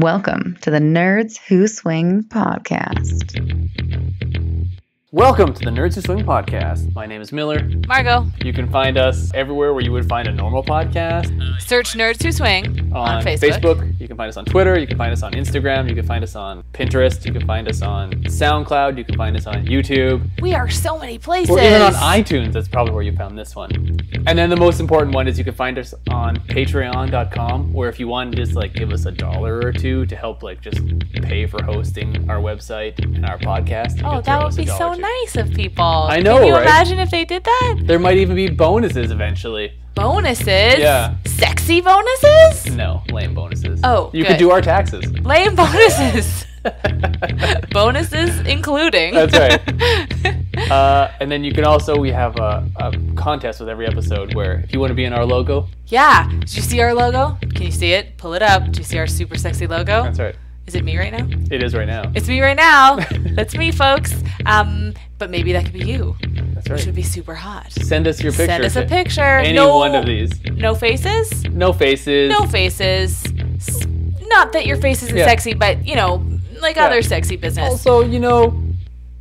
Welcome to the Nerds Who Swing podcast. Welcome to the Nerds Who Swing podcast. My name is Miller. Margo, You can find us everywhere where you would find a normal podcast. search Nerds Who Swing on, Facebook. You can find us on Twitter. You can find us on Instagram. You can find us on Pinterest. You can find us on SoundCloud. You can find us on YouTube. We are so many places. We're even on iTunes. That's probably where you found this one. And then the most important one is you can find us on patreon.com where if you want to just like give us a dollar or two to help like just pay for hosting our website and our podcast. Oh, that would be so or. Nice of people. I know, Can you right? imagine if they did that? There might even be bonuses eventually. Bonuses? Yeah. Sexy bonuses? No, lame bonuses. Oh, you good. could do our taxes. Lame bonuses. bonuses including. That's right. Uh, and then you can also we have a, a contest with every episode where if you want to be in our logo, yeah. Did you see our logo? Can you see it? Pull it up. Do you see our super sexy logo? that's right. Is it me right now? It is right now. It's me right now. That's me, folks. Um, but maybe that could be you, That's which would be super hot. Send us your picture. Send us a picture. Any no, one of these. No faces. No faces. No faces. Not that your face isn't Yeah. sexy, but you know, like Yeah. other sexy business. Also, you know,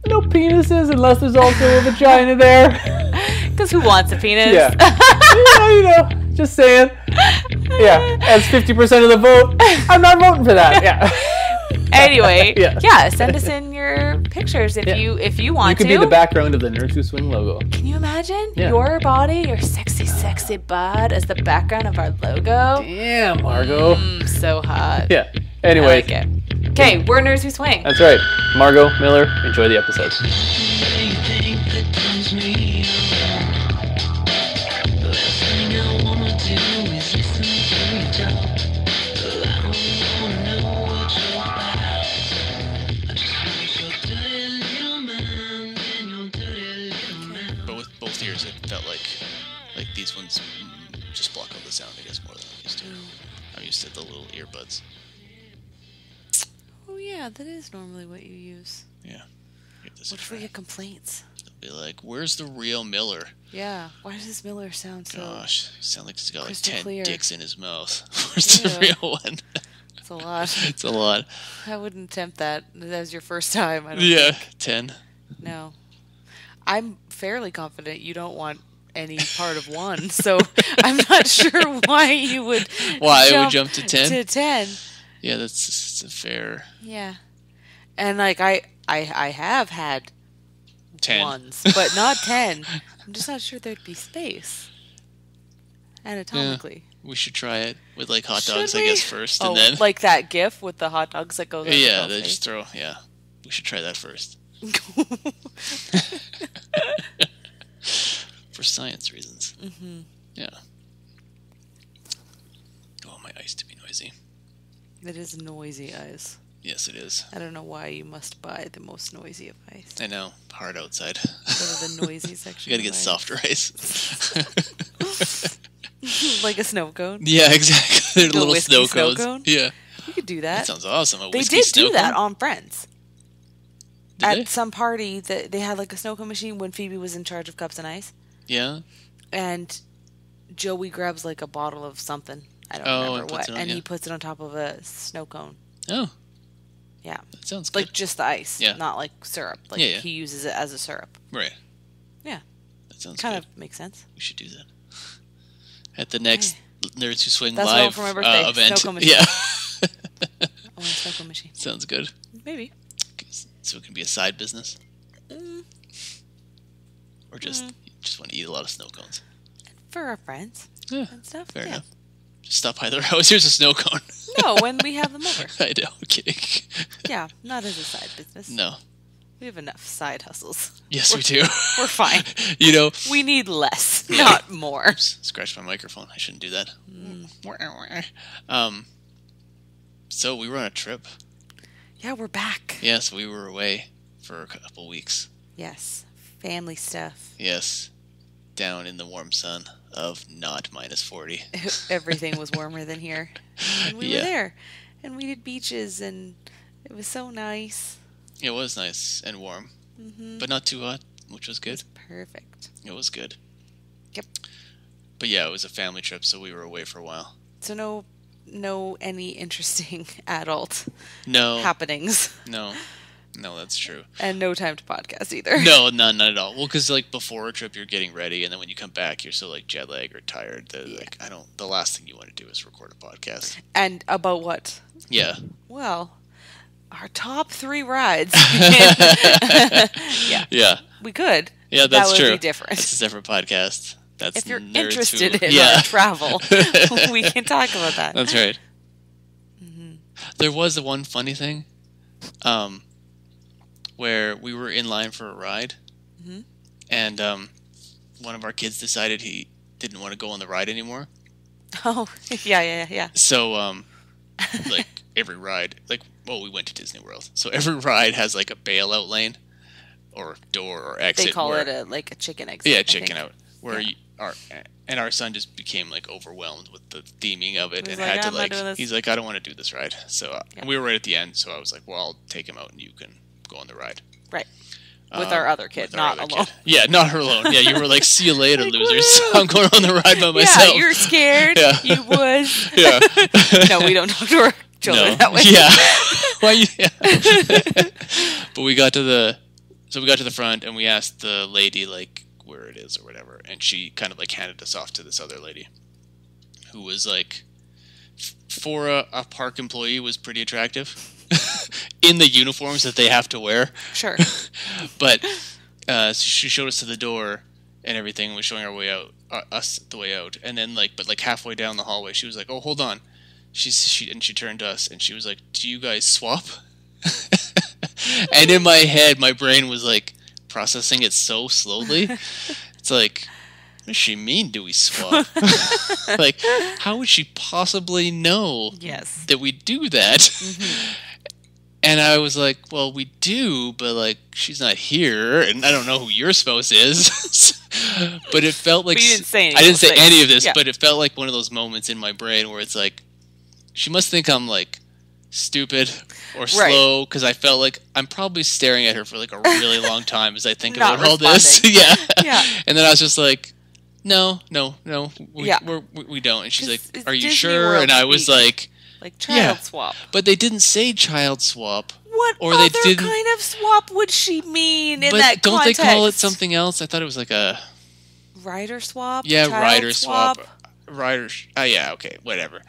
no penises unless there's also a vagina there. Because who wants a penis? Yeah. yeah, you know, just saying. Yeah, as 50% of the vote, I'm not voting for that. Yeah. anyway, Yeah. yeah. Send us in your pictures if Yeah. you if you want to. You could to. be the background of the Nerds Who Swing logo. Can you imagine Yeah. your body, your sexy, sexy bod as the background of our logo? Damn, Margo. Mm, so hot. Yeah. Anyway, like. Okay, we're Nerds Who Swing. that's right. Margo Miller, enjoy the episode. The little earbuds. Oh yeah, that is normally what you use. Yeah. Give this a What if we get complaints? Be like, where's the real Miller? Yeah. Why does this Miller sound so? Gosh, sound like he's got like ten clear. dicks in his mouth. Where's the real one? It's a lot. it's a lot. I wouldn't attempt that. That was your first time. I don't Yeah, think. ten. No. I'm fairly confident you don't want any part of one, so I'm not sure why you would. Why I would jump to 10? To ten. Yeah, that's, that's a fair Yeah. And like I, I, I have had ten. ones, but not ten. I'm just not sure there'd be space. Anatomically. We should try it with like hot dogs, I guess, first, Oh, and then like that GIF with the hot dogs that goes. the yeah, they just throw. Yeah, we should try that first for science reasons. Mm-hmm. Yeah. Oh, my ice to be noisy. It is noisy ice. Yes, it is. I don't know why you must buy the most noisy of ice. I know. Hard outside. Go to the noisy section. you gotta get ice. softer ice. like a snow cone. yeah, exactly. They're The little snow snow cones. cone? Yeah, You could do that that. sounds awesome. A they did snow do that cone? on Friends. Did At they? some party, that they had like a snow cone machine when Phoebe was in charge of cups and ice, Yeah. and Joey grabs like a bottle of something. I don't Oh, remember what, on, and yeah. he puts it on top of a snow cone. Oh, Yeah, that sounds good. like just the ice, Yeah. not like syrup. Like Yeah, yeah. he uses it as a syrup. right. Yeah. That sounds Kind good. of makes sense. We should do that at the next Nerds Who Swing That's live for my birthday, uh, event. snow cone machine. Yeah, I want a snow cone machine. sounds good. Maybe. So it can be a side business, Mm, or just you just want to eat a lot of snow cones. for our friends Yeah, and stuff. fair yeah. enough. Just stop by their house. Here's a snow cone. No, when we have them over. I know. I'm kidding. Yeah, not as a side business. No. We have enough side hustles. Yes, we do. We're fine. you know, We need less, not more. scratch my microphone. I shouldn't do that. Um. So we were on a trip. Yeah, we're back. Yes, we were away for a couple weeks. Yes, family stuff. Yes, down in the warm sun of not minus forty. Everything was warmer than here. And we Yeah. were there. And we did beaches, and it was so nice. It was nice and warm, Mm-hmm. but not too hot, which was good. Perfect. It was good. Yep. But yeah, it was a family trip, so we were away for a while. So no, no any interesting adult No, happenings, no, no. That's true. and no time to podcast either. No, none, not at all. Well, because like before a trip, you're getting ready, and then when you come back, you're so like jet lag or tired that like I don't. The last thing you want to do is record a podcast. And about what? Yeah, Well, our top three rides. yeah, yeah, we could. yeah. That That's would true. be different. That's a separate podcast. That's If you're interested who, in yeah. travel, we can talk about that. That's right. Mm-hmm. There was the one funny thing, um, where we were in line for a ride, Mhm. and um, one of our kids decided he didn't want to go on the ride anymore. Oh, yeah, yeah, yeah. So, um, like every ride, like well, we went to Disney World, so every ride has like a bailout lane, or door or exit. They call where- it a like a chicken exit. yeah, chicken out. Where Yeah. you, our and our son just became like overwhelmed with the theming of it and like, had to "I'm like he's like I don't want to do this ride. So uh, Yeah. we were right at the end, so I was like, well, I'll take him out and you can go on the ride Right. With Um, our other kid, not other alone. kid. Yeah, not her alone. Yeah, you were like, see you later, Like, losers. I'm going on the ride by myself. Yeah, you're scared. Yeah. You would. yeah. no, we don't talk to our children no. that way. Yeah. Why you? Yeah. but we got to the, so we got to the front and we asked the lady like where it is or whatever, and she kind of like handed us off to this other lady, who was like, for a, a park employee, was pretty attractive, in the uniforms that they have to wear. Sure. But uh, she showed us to the door and everything. Was showing our way out, uh, us the way out, and then like, but like halfway down the hallway, she was like, "Oh, hold on." She's she and she turned to us and she was like, "Do you guys swap?" and in my head, my brain was like processing it so slowly. It's like, what does she mean? Do we swap? like, how would she possibly know Yes. that we do that? And I was like, well, we do, but like she's not here, and I don't know who your spouse is. but it felt like didn't I didn't say things. any of this, Yeah. but it felt like one of those moments in my brain where it's like, she must think I'm like stupid or slow because I felt like I'm probably staring at her for like a really long time as I think Not about all this. yeah, Yeah. And then I was just like, no, no, no, we, Yeah. we're, we, we don't. And she's like, are you Disney sure? World And I was like, Like child Yeah. swap. but they didn't say child swap. What Or they other didn't- kind of swap would she mean in but that don't context? they call it something else? I thought it was like a Rider swap? yeah rider swap. Rider. Oh yeah, okay, whatever.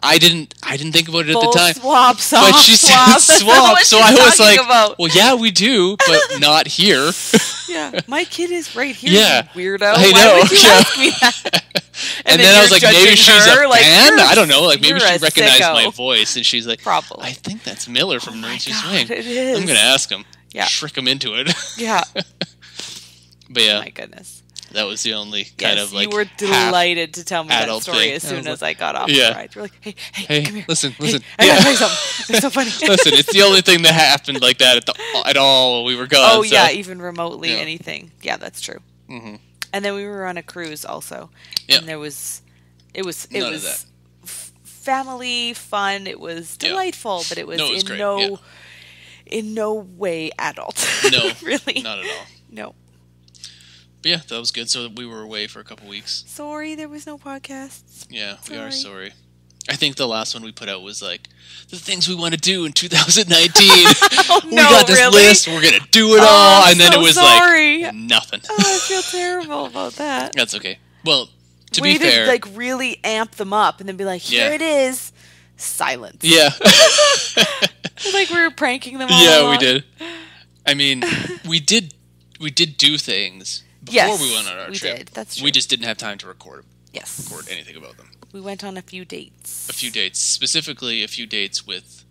I didn't. I didn't think about it at the time. swap, soft but she swap. said swap, so I was like, about. "Well, yeah, we do, but not here." Yeah, my kid is right here. Yeah. weirdo. I know, yeah. that? and, then then, I was like, maybe she's her, a like, fan. I don't know. Like maybe she recognized my voice, and she's like, Probably. I think that's Miller from Oh my Nerds Who God, Swing. it is. I'm gonna ask him. Yeah. Trick him into it. yeah. but yeah, oh My goodness. That was the only kind Yes, of like you were delighted to tell me that story thing. as soon as I got off Yeah. the ride. You're like, hey, hey, Hey, come here. listen, Hey, listen. I Yeah. gotta tell you something. It's so funny. Listen, it's the only thing that happened like that at the at all while we were gone. oh so- yeah, even remotely Yeah. anything. Yeah, that's true. Mhm. And then we were on a cruise also, Yeah. and there was, it was it None was f- family fun. It was delightful, but it was, No, it was in great, no in no way adult. No, really, not at all. no. But yeah, that was good. So we were away for a couple weeks. Sorry, there was no podcasts. Yeah, we are Sorry. sorry. I think the last one we put out was like the things we want to do in 2019. Oh we no, got this really? list. We're gonna do it Oh, all, I'm and then it was sorry. like nothing. Oh, I feel terrible about that. That's okay. Well, to Way be fair, to like really amp them up and then be like, here Yeah. it is, silence. yeah, like we were pranking them all. yeah, we did. I mean, we did we did do things before Yes, we went on our we trip. did. That's We just didn't have time to record Yes. record anything about them. We went on a few dates. A few dates, specifically a few dates with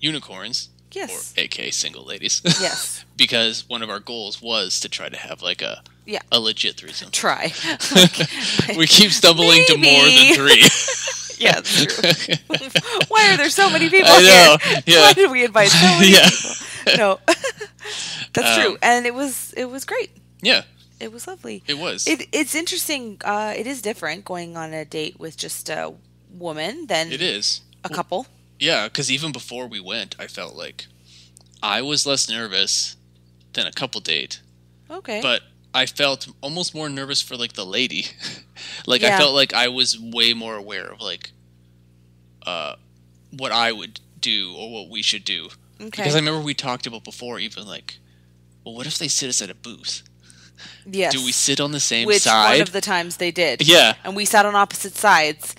unicorns, Yes. or AK single ladies. yes. because one of our goals was to try to have like a Yeah. a legit threesome. Try. we keep stumbling to more than three. yeah, that's true. Why are there so many people I know, here? yeah. Why did we invite so many Yeah. people? No. that's Um, true. And it was it was great. yeah, It was lovely. it was. It, it's interesting. Uh, it is different going on a date with just a woman than it is. a couple. Yeah, because even before we went, I felt like I was less nervous than a couple date, Okay. but I felt almost more nervous for like the lady. like I felt like I was way more aware of like uh, what I would do or what we should do Okay. because I remember we talked about before, even like, well, what if they sit us at a booth? Yes. Do we sit on the same Which side? one of the times they did. Yeah. And we sat on opposite sides.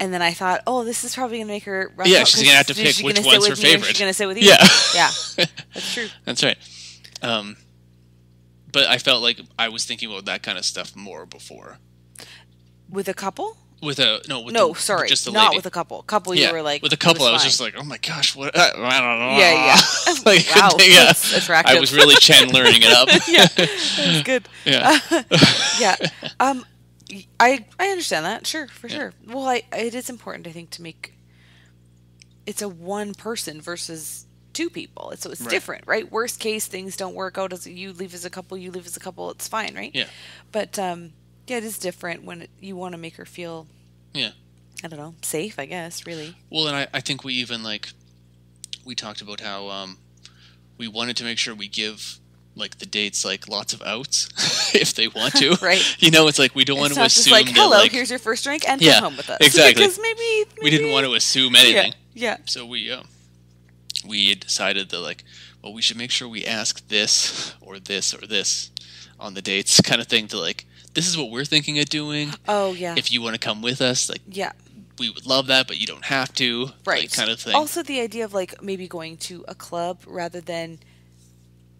And then I thought, oh, this is probably gonna make her. Run Yeah, she's gonna have to she's pick which one's her favorite. She's gonna sit with you. Yeah. yeah, that's true. That's right. Um, but I felt like I was thinking about that kind of stuff more before. With a couple? With a no, with no, the, sorry, just the not lady. with a couple. Couple, yeah, you were like with a couple. it I was fine. just like, oh my gosh, what? I, I don't know. Yeah, yeah. like, Wow, yeah. that's attractive. I was really Chandlering it up. yeah, that's good. yeah. yeah. Um, I I understand that. Sure, for sure. Well, I it is important, I think, to make it's a one person versus two people. It's so it's Right. different, right? Worst case, things don't work out as you leave as a couple, you leave as a couple. It's fine, right? Yeah. But um, yeah, it is different when it, you want to make her feel. Yeah. I don't know, safe. I guess, really. Well, and I, I think we even like we talked about how um, we wanted to make sure we give like the dates like lots of outs if they want to. Right. You know, it's like we don't want to assume like, that hello, like here's your first drink, and Yeah, come home with us. exactly. because maybe, we didn't want to assume Yeah, anything. yeah. So we uh, we decided that like, well, we should make sure we ask this or this or this on the dates, kind of thing. To like, this is what we're thinking of doing. Oh yeah. If you want to come with us, like, yeah. we would love that, but you don't have to. right Like, kind of thing. also the idea of like maybe going to a club rather than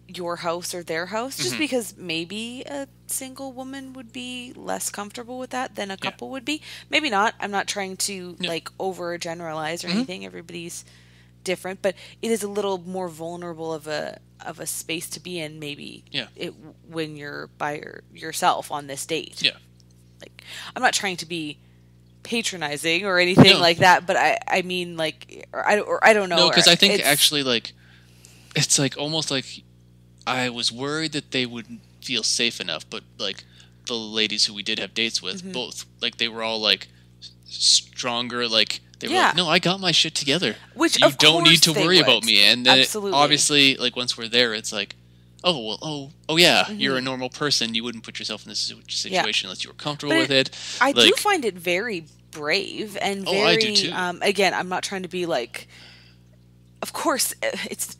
your house or their house just Mm-hmm. because maybe a single woman would be less comfortable with that than a couple would be maybe not i'm not trying to Yeah. Mm-hmm. like over generalize or anything everybody's different but it is a little more vulnerable of a of a space to be in maybe Yeah. it when you're by your, yourself on this date Yeah. like i'm not trying to be patronizing or anything No. like that but i i mean like or i, or I don't know No, because I think actually, like, it's like almost like I was worried that they wouldn't feel safe enough, but like the ladies who we did have dates with, Mm-hmm. both like they were all like stronger, like. They were Yeah. like, no, I got my shit together. Which, you don't need to worry would. about me. And then it- obviously, like once we're there, it's like, oh well, oh oh yeah, you're Mm-hmm. a normal person. You wouldn't put yourself in this situ- situation unless you were comfortable But with it. I do find it very brave and very. Oh, I do too. Um, again, I'm not trying to be like. Of course, uh, it's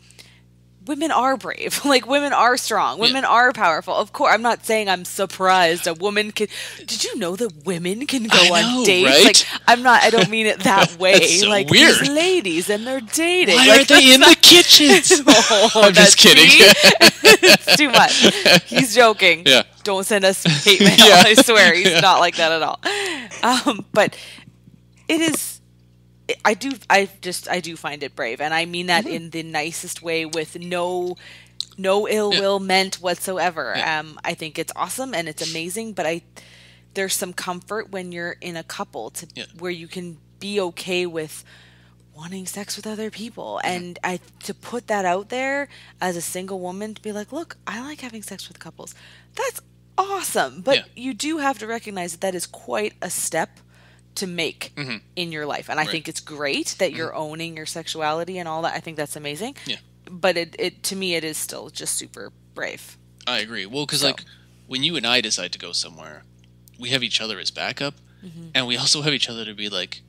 women are brave. Like women are strong. Yeah. Women are powerful. Of course, I'm not saying I'm surprised a woman can. Did you know that women can go I on dates? right? Like I'm not. I don't mean it that way. So like weird. these ladies and they're dating. Why like, aren't they in the kitchens? Oh, I'm just kidding. it's too much. He's joking. Yeah. Don't send us hate mail. Yeah. I swear he's not like that at all. Um, but it is. I do. I just. I do find it brave, and I mean that Mm-hmm. in the nicest way, with no, no ill Yeah. will meant whatsoever. Yeah. Um, I think it's awesome and it's amazing, but I. There's some comfort when you're in a couple to Yeah. where you can be okay with wanting sex with other people and i to put that out there as a single woman to be like look i like having sex with couples that's awesome but you do have to recognize that that is quite a step to make in your life and i Mm-hmm. Right. Mm-hmm. think it's great that you're owning your sexuality and all that i think that's amazing Yeah. but it, it to me it is still just super brave I agree. Well, because So- like when you and I decide to go somewhere, we have each other as backup, Mm-hmm. and we also have each other to be like,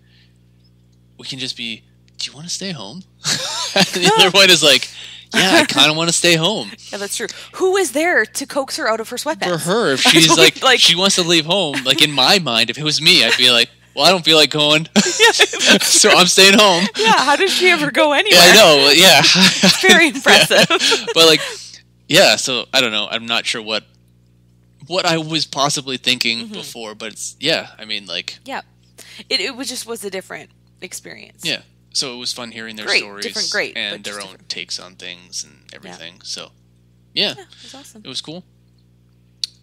we can just be. Do you want to stay home? the other one is like, yeah, I kind of want to stay home. yeah that's true who is there to coax her out of her sweatpants For her, if she's like, like- she wants to leave home. Like in my mind, if it was me, I'd be like, well, I don't feel like going, so I'm staying home. yeah how does she ever go anywhere Yeah, I know. Yeah, very impressive but like yeah so i don't know i'm not sure what what i was possibly thinking Mm-hmm. before but it's yeah i mean like Yeah, it it was just was a different experience. yeah so it was fun hearing their Great, stories different, great, and their own different. takes on things and everything so yeah, yeah, it was awesome. it was cool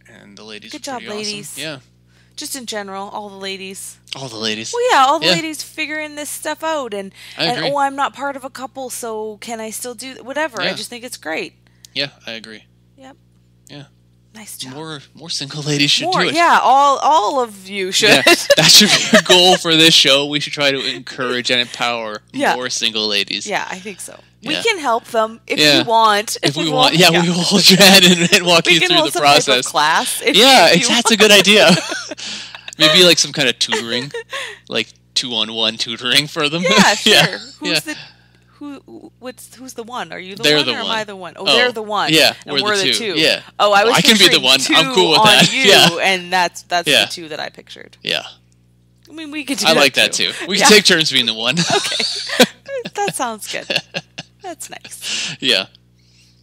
and the ladies Good were job, pretty awesome. ladies. yeah Just in general, all the ladies. all the ladies Well, yeah, all the Yeah. ladies figuring this stuff out, and I and oh, I'm not part of a couple, so can I still do whatever? I just think it's great. yeah i agree Yep. yeah Nice job. more more single ladies should More, do it yeah, all all of you should. Yeah, that should be a goal for this show. We should try to encourage and empower Yeah. more single ladies. Yeah, I think so. We can help them if Yeah. we want. If we want, yeah, we will hold your hand and, and walk We you through the some type of process. class. If Yeah, you that's a good idea. Maybe like some kind of tutoring, like two on one tutoring for them. Yeah, sure. yeah. Who's yeah. the who? What's who's the one? Are you the They're one the or am. I the one? Oh, Oh, they're the one. yeah, and we're we're, the the, two. two. Yeah. Oh, I was. I can be the one. I'm cool with on that. You, Yeah. and that's that's Yeah. the two that I pictured. Yeah, I mean, we could do I that like that too. We Yeah. can take turns being the one. Okay, that sounds good. That's nice. yeah,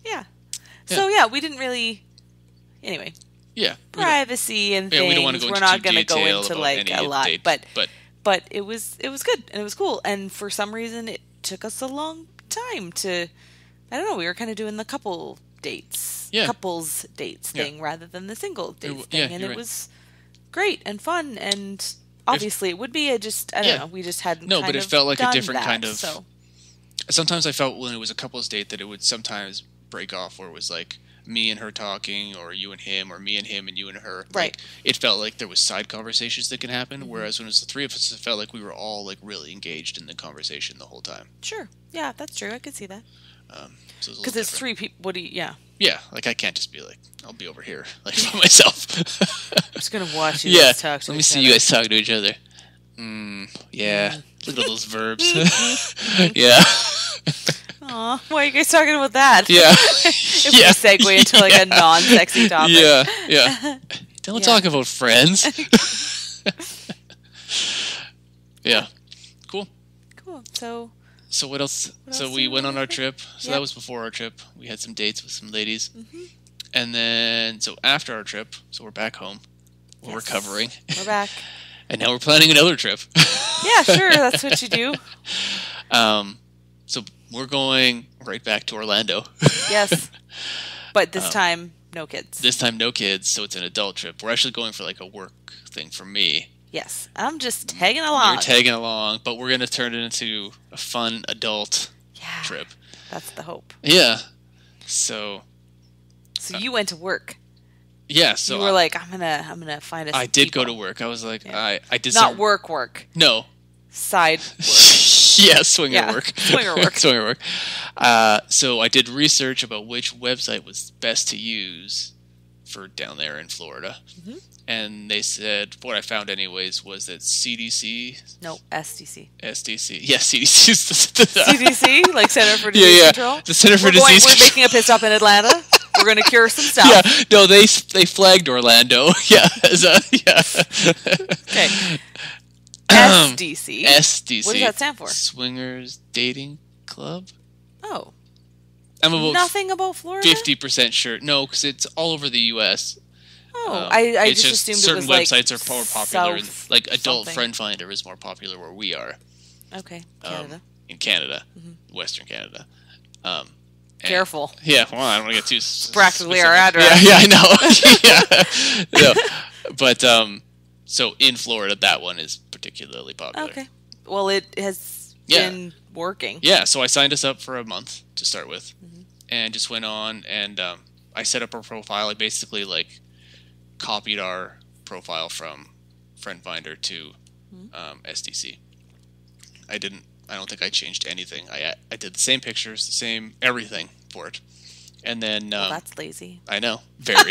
Yeah. So yeah, we didn't really. Anyway, yeah. Privacy and yeah, things. we don't want to go We're into not going to go into like a lot, date, but but but it was it was good and it was cool. And for some reason, it took us a long time to. I don't know. We were kind of doing the couple dates, Yeah. couples dates Yeah. thing rather than the single dates w- thing, yeah, and it right. was great and fun. And obviously, it would be. I just I don't Yeah. know. We just hadn't. No, kind but it of felt like a different that, kind of- So sometimes I felt when it was a couple's date that it would sometimes break off where it was like me and her talking or you and him or me and him and you and her. Right. Like, it felt like there was side conversations that could happen, Mm-hmm. whereas when it was the three of us, it felt like we were all like really engaged in the conversation the whole time. sure, yeah, that's true. I could see that Um, so it was a little because it's three people. What do you? Yeah, Yeah, like I can't just be like, I'll be over here like by myself. I'm just gonna watch you yeah, guys talk to let me see other. you guys talk to each other. Mm, yeah, look at all those verbs. yeah, Aw, why are you guys talking about that? yeah, if yeah. we segue into like a non-sexy topic. Yeah, yeah. Don't Yeah. talk about friends. yeah, cool. Cool. So So what else? What so else we went on our trip. So Yep. Mm-hmm. that was before our trip. We had some dates with some ladies, and then so after our trip, so we're back home. We're Yes. recovering, we're back. and now we're planning another trip. Yeah, sure. That's what you do. um, so we're going right back to Orlando. Yes. But this Um, time, no kids. this time, no kids, so it's an adult trip. We're actually going for like a work thing for me. yes. I'm just tagging along. You're tagging along, but we're gonna turn it into a fun adult yeah. trip. That's the hope. Yeah. So So you went to work. yeah, so you were I, like, I'm gonna, I'm gonna find a. I I did go to work. I was like, Yeah. I I did Not some, work, work. No. Side work. yeah, swinger Yeah, work. swinger work. swinger work. Uh, so I did research about which website was best to use for down there in Florida. Mm-hmm. And they said, what I found anyways, was that CDC, no, SDC. SDC, yeah, CDC is the, the CDC, like Center for Yeah, Disease yeah. Control. The Center for we're going, Disease We're making a pit stop in Atlanta. We're gonna cure some stuff. Yeah, no, they they flagged Orlando. Yeah, as a, yeah. Okay. Um, SDC. SDC. What does that stand for? Swingers Dating Club. oh, I'm about nothing about Florida. fifty percent sure. No, because it's all over the U.S. Oh, Um, I, I it's just, assumed certain it was websites like are more popular. South like Adult something. Friend Finder is more popular where we are Okay, um, Canada. in Canada, Mm-hmm. Western Canada. Um, and- Careful. Yeah, well, I don't want to get too practically our address. Yeah, yeah, I know. yeah. No. But um, so in Florida, that one is particularly popular. Okay. Well, it has Yeah. been working. Yeah, so I signed us up for a month to start with, Mm-hmm. and just went on and um, I set up our profile. I basically like copied our profile from Friend Finder to Mm-hmm. um, SDC. I didn't. I don't think I changed anything. I I did the same pictures, the same everything for it, and then um, Well, that's lazy. I know very.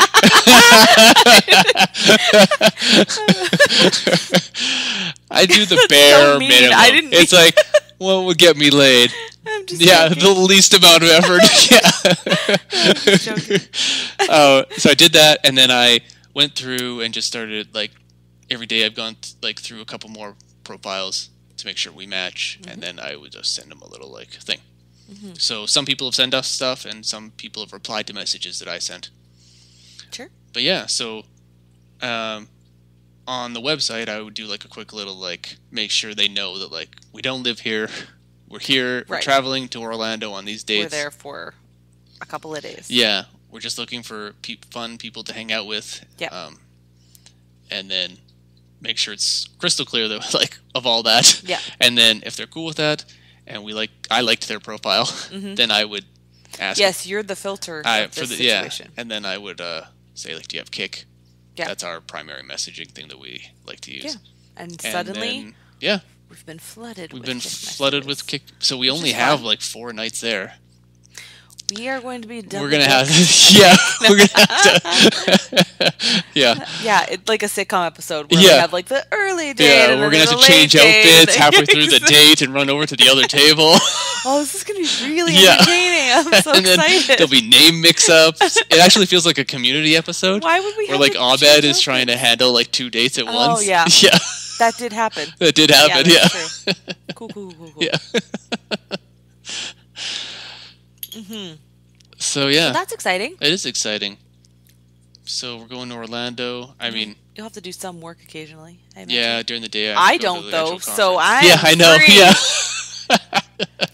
I do the bare mean. minimum. I didn't it's like what would get me laid. I'm just Yeah, joking. the least amount of effort. yeah. joking. uh, so I did that, and then I went through and just started like every day. I've gone th- like through a couple more profiles to make sure we match, Mm-hmm. and then I would just send them a little like thing. So some people have sent us stuff, and some people have replied to messages that I sent. Sure. But yeah, so um, on the website, I would do like a quick little like make sure they know that like we don't live here. We're here. right. We're traveling to Orlando on these dates. We're there for a couple of days. Yeah, we're just looking for pe- fun people to hang out with. Yeah. Um, and then make sure it's crystal clear that like of all that. Yeah. And then if they're cool with that, and we like, I liked their profile, then I would ask. Mm-hmm. Yes, you're the filter I, for the yeah, and then I would uh, say like, do you have Kik? Yeah. That's our primary messaging thing that we like to use. Yeah. And And suddenly, then- yeah, we've been flooded. we've with been flooded messages. with Kik. So we only have fun. like four nights there. We are going to be done. we're gonna have yeah, we're gonna have to yeah. Yeah, it's like a sitcom episode where we Yeah. have like the early date. Yeah, and we're then gonna have to change outfits halfway through the date and run over to the other table. Oh, this is gonna be really Yeah. entertaining. I'm so and then excited. there'll be name mix-ups. It actually feels like a community episode Why would we where like to Abed is trying to handle like two dates at Oh, once. Oh yeah. yeah, That did happen. that did happen. Yeah, true. Cool, cool, cool, cool. yeah. Hmm So yeah, That's exciting. it is exciting. So we're going to Orlando. I mean, You'll have to do some work occasionally. I yeah, during the day. I have to go to don't though, so. I yeah, I know. free. Yeah.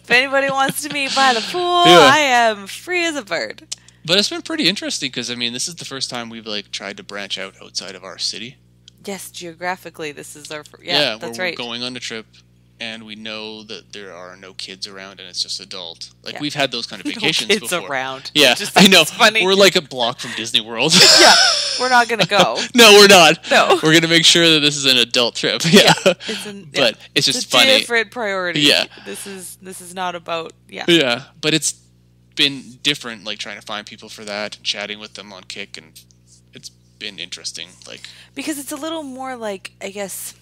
If anybody wants to meet by the pool, Yeah. I am free as a bird. But it's been pretty interesting because I mean, this is the first time we've like tried to branch out outside of our city. Yes, geographically, this is our. fir- Yeah, that's right. we're going on a trip, and we know that there are no kids around, and it's just adult. Like Yeah. we've had those kind of No vacations kids before. around. Yeah, just I know. Funny. We're like a block from Disney World. yeah, we're not gonna go. no, we're not. No. we're gonna make sure that this is an adult trip. Yeah, It's an, but it's It's just a funny. different priority. Yeah. this is this is not about yeah. Yeah, but it's been different, like trying to find people for that and chatting with them on Kik, and it's been interesting. Like, because it's a little more like I guess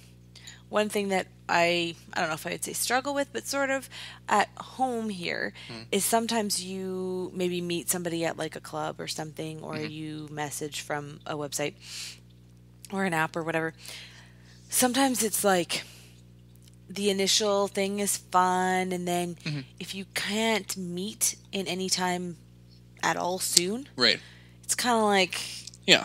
one thing that I I don't know if I would say struggle with, but sort of at home here hmm. is sometimes you maybe meet somebody at like a club or something, or mm-hmm. you message from a website or an app or whatever. Sometimes it's like the initial thing is fun, and then mm-hmm. if you can't meet in any time at all soon, right? it's kind of like Yeah,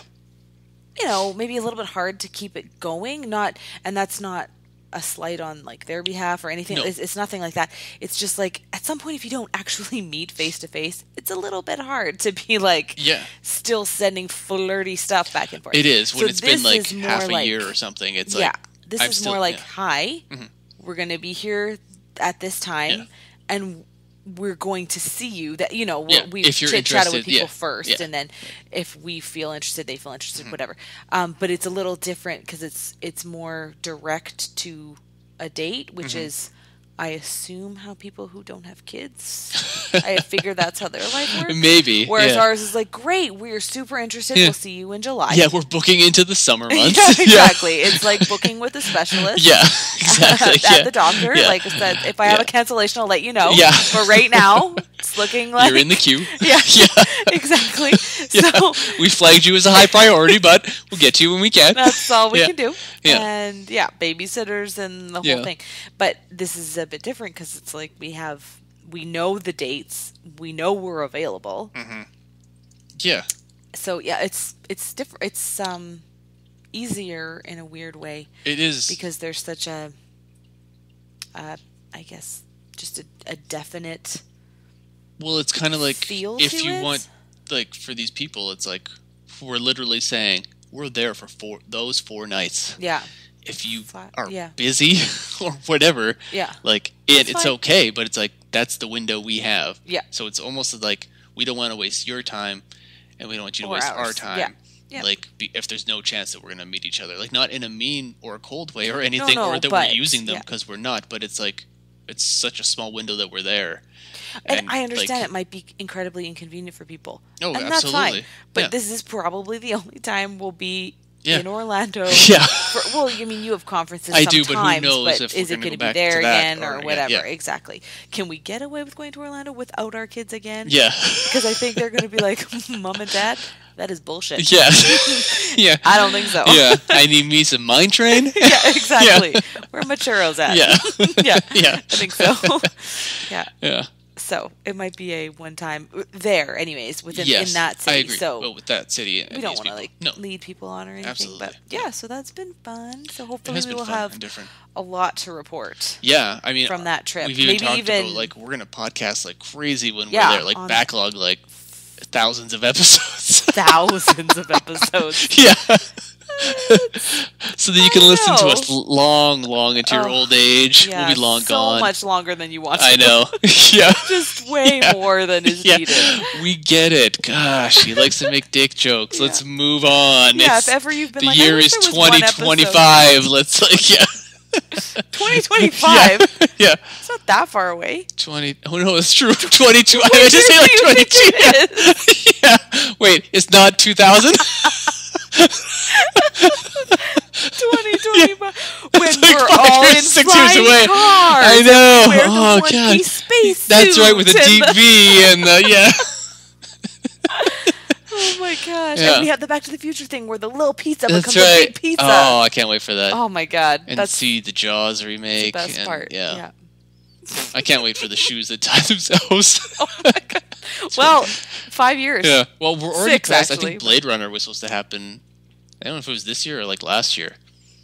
you know, maybe a little bit hard to keep it going. Not, and that's not a slight on like their behalf or anything. No. It's, it's nothing like that. It's just like at some point, if you don't actually meet face to face, it's a little bit hard to be like, yeah. still sending flirty stuff back and forth. It is when So it's been like half a like- year or something. It's like yeah, like this I'm is still- more like, yeah. hi, Mhm. we're gonna be here at this time, Yeah. and we're going to see you. That you know, Yeah, we if chit chatted with people yeah, first, yeah. Mm-hmm. and then if we feel interested, they feel interested, whatever. Um, but it's a little different because it's it's more direct to a date, which Mm-hmm. is. I assume how people who don't have kids, I figure that's how their life works. maybe. Whereas yeah. ours is like, great, we're super interested. Yeah. We'll see you in July. yeah, we're booking into the summer months. Yeah, exactly. It's like booking with a specialist. Yeah, exactly. at yeah. the doctor. Like I said, if I have a cancellation, I'll let you know. Yeah. But right now, it's looking like You're in the queue. Yeah. yeah. exactly. Yeah. So we flagged you as a high priority, but we'll get to you when we can. that's all we Yeah. can do. Yeah. And yeah, babysitters and the whole Yeah. thing. But this is a bit different because it's like we have we know the dates, we know we're available. Mm-hmm. Yeah, So yeah, it's it's different. It's um easier in a weird way it is. because there's such a, uh, I guess, just a, a definite well, it's kind of like feel if you it. want, like, for these people, it's like we're literally saying we're there for four those four nights. Yeah, If you Flat- are yeah. busy or whatever, yeah, like it, it's fine. okay. But it's like that's the window we have. Yeah. So it's almost like we don't want to waste your time, and we don't want you to waste our time. Yeah. Yeah. Like be, if there's no chance that we're gonna meet each other, like not in a mean or a cold way or anything, no, or that but- we're using them yeah. because we're not. But it's like it's such a small window that we're there. and, I understand like, it might be incredibly inconvenient for people. Oh, and that's fine. absolutely. But Yeah. this is probably the only time we'll be Yeah. in Orlando. Yeah. For, well, I mean, you have conferences. I do, but who knows but if is it going to be there again or- or whatever? yeah. Exactly. Can we get away with going to Orlando without our kids again? Yeah. Because I think they're going to be like, "Mom and Dad, that is bullshit." yeah. yeah. I don't think so. yeah. I need me some mine train. yeah, exactly. Where my churros at? Yeah. yeah, Yeah. I think so. yeah. Yeah. So it might be a one time there, anyways, within yes. in that city. I agree. So well, with that city, we don't want to like no. lead people on or anything. Absolutely. But yeah, so that's been fun. So hopefully we will have different. a lot to report Yeah, I mean, from that trip. We've even Maybe even about like we're gonna podcast like crazy when Yeah, we're there, like backlog like thousands of episodes. thousands of episodes. yeah. so that you can I listen to us long, long into your old age. Yeah, we'll be long so gone. much longer than you want. I know. yeah. Just way Yeah. more than is Yeah. needed. We get it. Gosh, he likes to make dick jokes. Let's move on. Yeah, It's- if ever you've been the like, year is one episode. 2025. Let's like yeah. 2025. yeah. It's not that far away. 20. Oh no, it's true. 22. I to say like What do you think 22. it is? yeah. Wait, it's not 2000? 2025. When It's like we're all years, in six years away. cars. I know. Oh, God. space That's right, with the suit deep V and the, yeah. Oh my gosh! Yeah. And we have the Back to the Future thing where the little pizza That's becomes a big pizza. Oh, I can't wait for that. Oh my god, and that's see the Jaws remake. the best and, part. Yeah. yeah. I can't wait for the shoes that tie themselves. Oh my god. Well, five years. yeah. Well, we're already Six, past. I think Blade Runner was supposed to happen. I don't know if it was this year or like last year.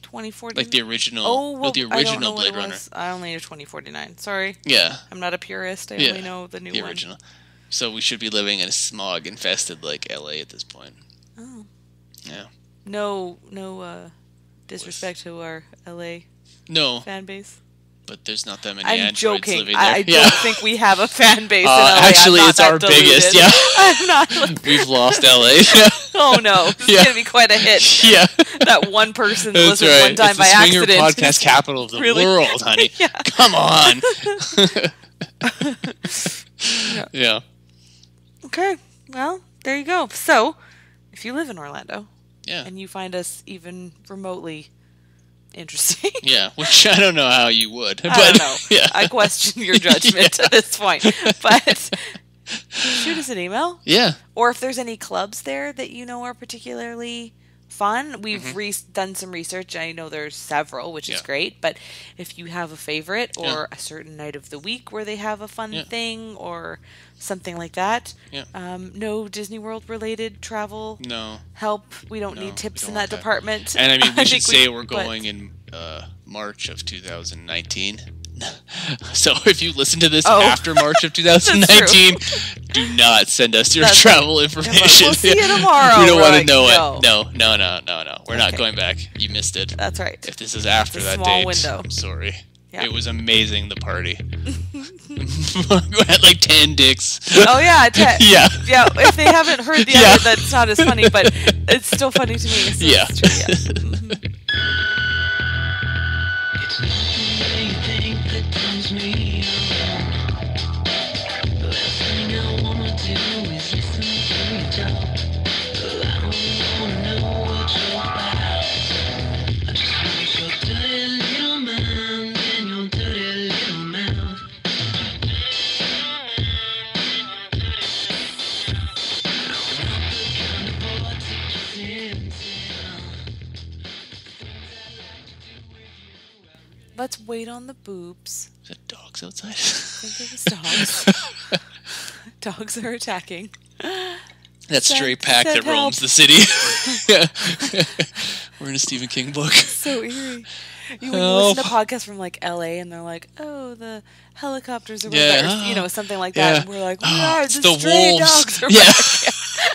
2040. Like the original. Oh, well, well, the I don't know original Blade Runner. I only know 2049. Sorry, Yeah. I'm not a purist. I Yeah. only know the new the one. So we should be living in a smog infested like LA at this point. Oh. Yeah. No, no uh, disrespect to our LA No, fan base. but there's not that many I'm androids joking. living there. I, I yeah. don't think we have a fan base Uh, in LA. Actually, it's our biggest, yeah. I'm not. We've lost LA. Yeah. Oh no, it's Yeah. gonna be quite a hit. yeah. That one person That's listened right. one time it's by the accident. podcast capital of the Really? world, honey. Come on. yeah. Okay, well, there you go. So, if you live in Orlando Yeah. and you find us even remotely interesting, Yeah. Which I don't know how you would. But I don't know. Yeah. I question your judgment at this point. But shoot us an email. yeah. Or if there's any clubs there that you know are particularly fun, we've Mm-hmm. re- done some research. I know there's several, which is great. But if you have a favorite or Yeah. a certain night of the week where they have a fun Yeah. thing or something like that, Yeah. um, no Disney World related travel No. help. We don't No, need tips don't in that that. department. And I mean, we should say we're but- going in uh, March of 2019. so if you listen to this Oh. after March of 2019, do not send us your That's travel information. We'll see you tomorrow. we don't want to like, know no. it. No, no, no, no, no. We're not going back. You missed it. That's right. If this is after that date, window. I'm sorry. Yeah. It was amazing, the party. we had like 10 dicks. Oh yeah, te- Yeah. yeah. If they haven't heard the Yeah. other, that's not as funny, but it's still funny to me. So Yeah. true, yeah. Mhm. Let's wait on the boobs. That dogs outside? I think it was dogs. dogs are attacking. that stray Send- pack that help. roams the city. We're in a Stephen King book. So eerie. You, when you listen to Help. podcasts from like LA and they're like, oh, the helicopters are Yeah. yeah. you know, something like Yeah. that. And we're like, Oh, it's the, the stray wolves. dogs are Yeah.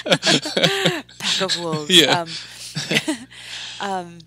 back. Pack of wolves. Yeah. Um, um,